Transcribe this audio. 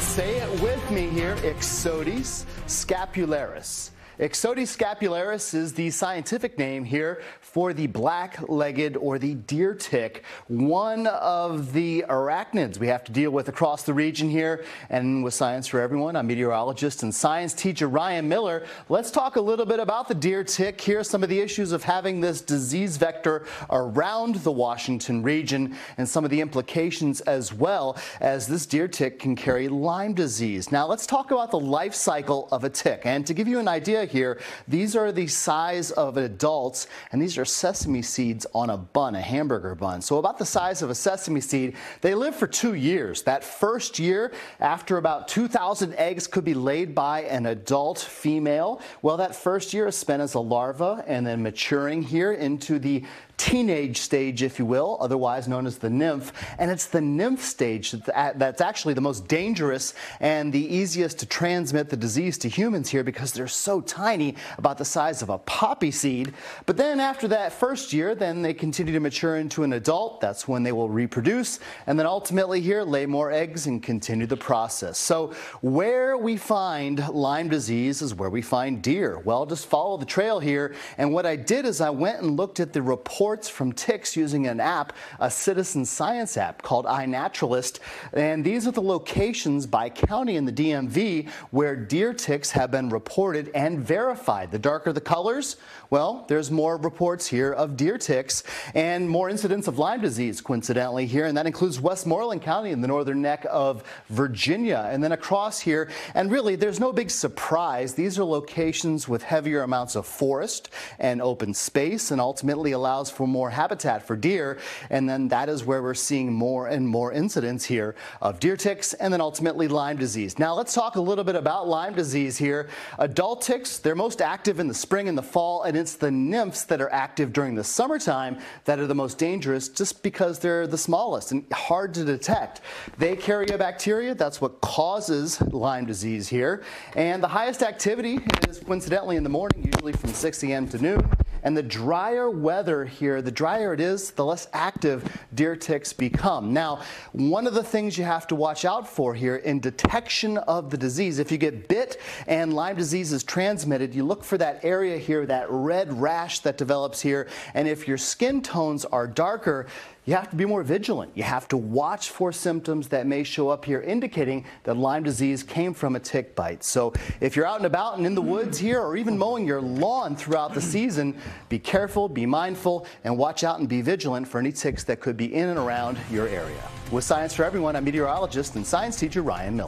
say it with me here. Ixodes scapularis. Ixodes scapularis is the scientific name here for the black-legged or the deer tick, one of the arachnids we have to deal with across the region here. And with Science for Everyone, I'm meteorologist and science teacher Ryan Miller. Let's talk a little bit about the deer tick. Here are some of the issues of having this disease vector around the Washington region and some of the implications as well as this deer tick can carry Lyme disease. Now let's talk about the life cycle of a tick. And to give you an idea here. These are the size of adults, and these are sesame seeds on a bun, a hamburger bun. So about the size of a sesame seed. They live for two years. That first year, after about 2,000 eggs could be laid by an adult female, well, that first year is spent as a larva and then maturing here into the teenage stage, if you will, otherwise known as the nymph. And it's the nymph stage that's actually the most dangerous and the easiest to transmit the disease to humans here because they're so tiny, about the size of a poppy seed. But then after that first year, then they continue to mature into an adult. That's when they will reproduce and then ultimately here lay more eggs and continue the process. So where we find Lyme disease is where we find deer. Well, just follow the trail here. And what I did is I went and looked at the report reports from ticks using an app, a citizen science app called iNaturalist. And these are the locations by county in the DMV where deer ticks have been reported and verified. The darker the colors, well, there's more reports here of deer ticks and more incidents of Lyme disease, coincidentally, here. And that includes Westmoreland County in the northern neck of Virginia and then across here. And really, there's no big surprise. These are locations with heavier amounts of forest and open space and ultimately allows for more habitat for deer. And then that is where we're seeing more and more incidents here of deer ticks and then ultimately Lyme disease. Now let's talk a little bit about Lyme disease here. Adult ticks, they're most active in the spring and the fall, and it's the nymphs that are active during the summertime that are the most dangerous just because they're the smallest and hard to detect. They carry a bacteria, that's what causes Lyme disease here. And the highest activity is coincidentally in the morning, usually from 6 a.m. to noon. And the drier weather here, the drier it is, the less active deer ticks become. Now, one of the things you have to watch out for here in detection of the disease, if you get bit and Lyme disease is transmitted, you look for that area here, that red rash that develops here. And if your skin tones are darker, you have to be more vigilant. You have to watch for symptoms that may show up here indicating that Lyme disease came from a tick bite. So if you're out and about and in the woods here or even mowing your lawn throughout the season, be careful, be mindful, and watch out and be vigilant for any ticks that could be in and around your area. With Science for Everyone, I'm meteorologist and science teacher Ryan Miller.